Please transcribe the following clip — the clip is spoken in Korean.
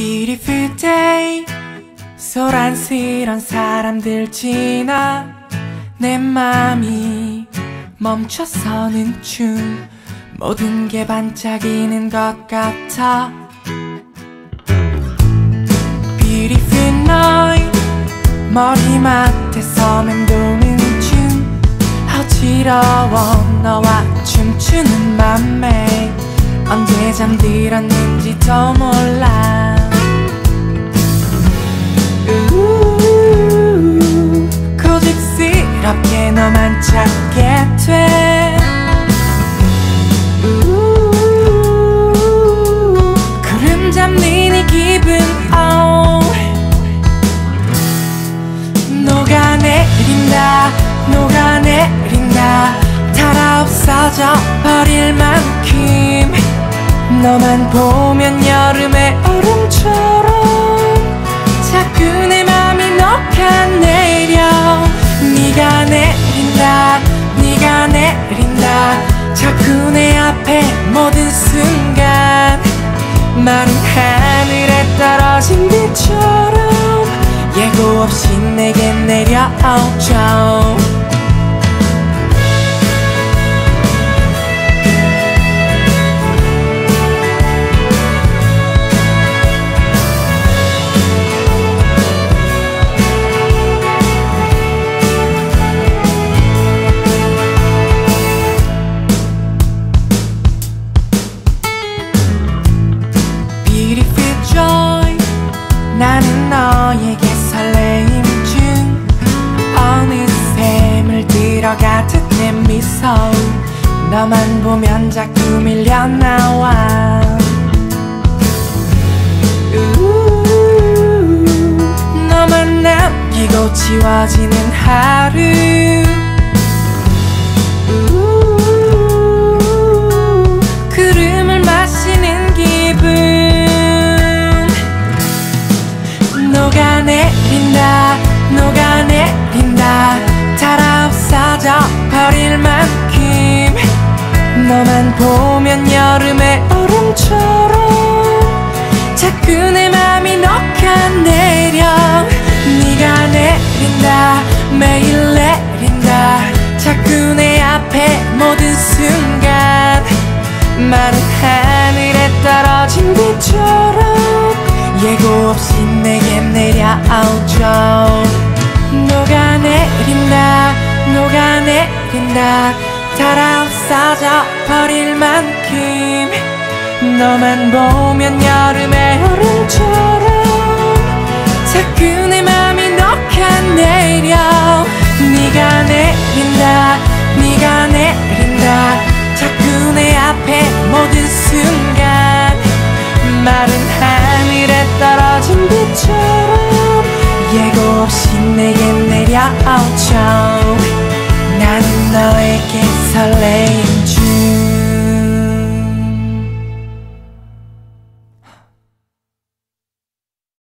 Beautiful day 소란스런 사람들 지나 내 맘이 멈춰서는 중 모든 게 반짝이는 것 같아. Beautiful night 머리맡에서 맴도는 중 어지러워 너와 춤추는 맘에 언제 잠들었는지도 몰라 찾게 돼. 구름 잡는 이 기분 oh. 녹아내린다 녹아내린다. 달아 없어져 버릴 만큼. 너만 보면 여름의 얼음처럼 자꾸 내 맘이 녹아내려 모든 순간 마른 하늘에 떨어진 비처럼 예고 없이 내게 내려오죠 나는 너에게 설레임 중 어느새 물들어 가듯 내 미소 너만 보면 자꾸 밀려나와. 너만 남기고 지워지는 하루 너만 보면 여름의 얼음처럼 자꾸 내 맘이 녹아내려. 네가 내린다 매일 내린다. 자꾸 내 앞에 모든 순간 마른 하늘에 떨어진 비처럼 예고 없이 내게 내려오죠. 녹아내린다 녹아내린다 달아 없어져 버릴 만큼 너만 보면 여름의 얼음처럼 자꾸 내 맘이 녹아 내려. 네가 내린다 네가 내린다. 자꾸 내 앞에 모든 순간 마른 하늘에 떨어진 비처럼 예고 없이 내게 내려오죠. 나는 너에게 설레인 줄